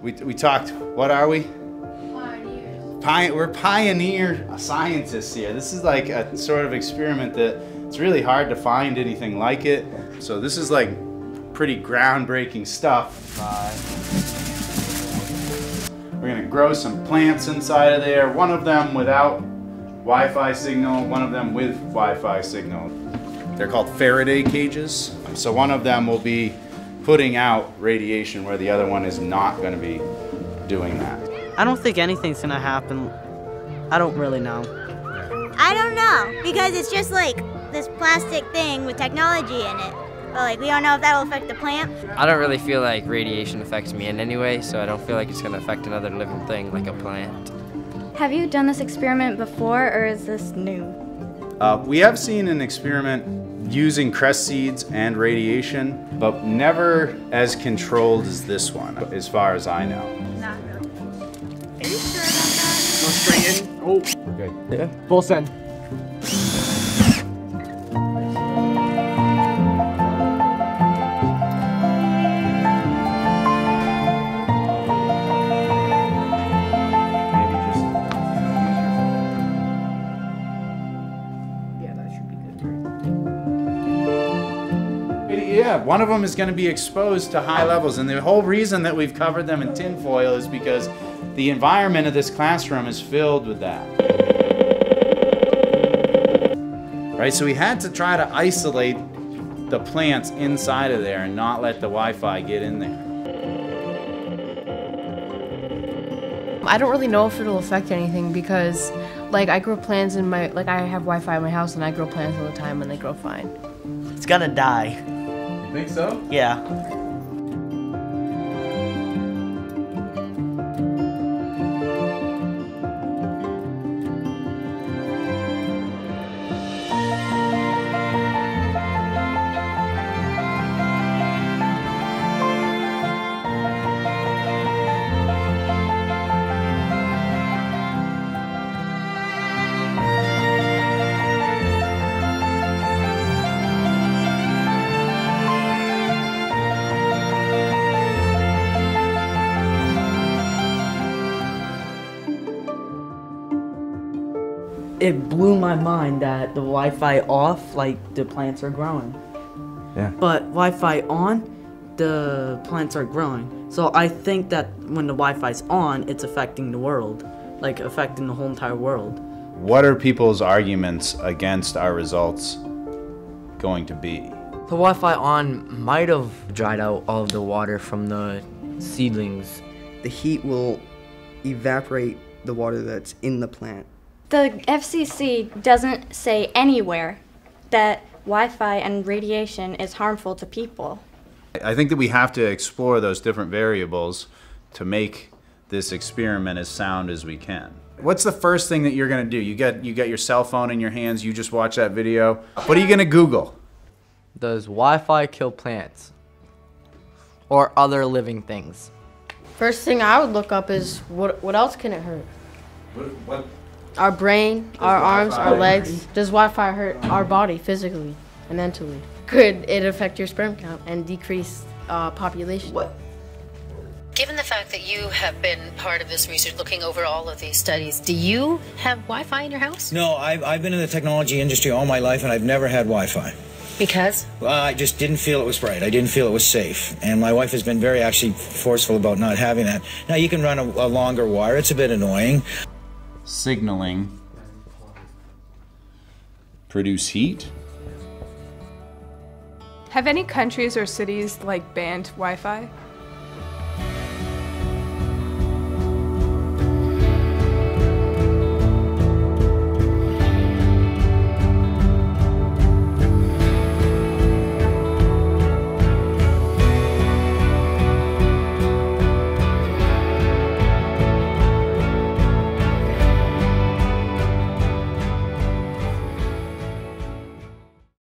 We, we talked, what are we? Pi- we're pioneer scientists here. This is like a sort of experiment that it's really hard to find anything like it. So this is like pretty groundbreaking stuff. We're gonna grow some plants inside of there. One of them without Wi-Fi signal, one of them with Wi-Fi signal. They're called Faraday cages. So one of them will be putting out radiation where the other one is not gonna be doing that. I don't think anything's gonna happen. I don't really know. I don't know because it's just like this plastic thing with technology in it. But like we don't know if that'll affect the plant. I don't really feel like radiation affects me in any way, so I don't feel like it's going to affect another living thing like a plant. Have you done this experiment before, or is this new? Uh, we have seen an experiment using cress seeds and radiation, but never as controlled as this one, as far as I know. Not really. Go straight in. Oh, we're good. Yeah. Full send. Yeah, one of them is going to be exposed to high levels, and the whole reason that we've covered them in tinfoil is because the environment of this classroom is filled with that. Right, so we had to try to isolate the plants inside of there and not let the Wi-Fi get in there. I don't really know if it'll affect anything because, like, I grow plants in my, like, I have Wi-Fi in my house and I grow plants all the time and they grow fine. It's gonna die. Think so? Yeah. It blew my mind that the Wi-Fi off, like the plants are growing. Yeah. But Wi-Fi on, the plants are growing. So I think that when the Wi-Fi's on, it's affecting the world, like affecting the whole entire world. What are people's arguments against our results going to be? The Wi-Fi on might have dried out all of the water from the seedlings. The heat will evaporate the water that's in the plant. The FCC doesn't say anywhere that Wi Fi and radiation is harmful to people. I think that we have to explore those different variables to make this experiment as sound as we can. What's the first thing that you're gonna do? You get you get your cell phone in your hands, you just watch that video. What are you gonna Google? Does Wi-Fi kill plants? Or other living things? First thing I would look up is what what else can it hurt? What, what Our brain, our arms, our Wi-Fi- legs. Does Wi-Fi hurt our body physically and mentally? Could it affect your sperm count and decrease uh, population? What? Given the fact that you have been part of this research, looking over all of these studies, do you have Wi-Fi in your house? No, I've, I've been in the technology industry all my life and I've never had Wi Fi. Because Well, I just didn't feel it was right. I didn't feel it was safe. And my wife has been very actually forceful about not having that. Now, you can run a, a longer wire, it's a bit annoying. Signaling produce heat? Have any countries or cities like banned Wi-Fi?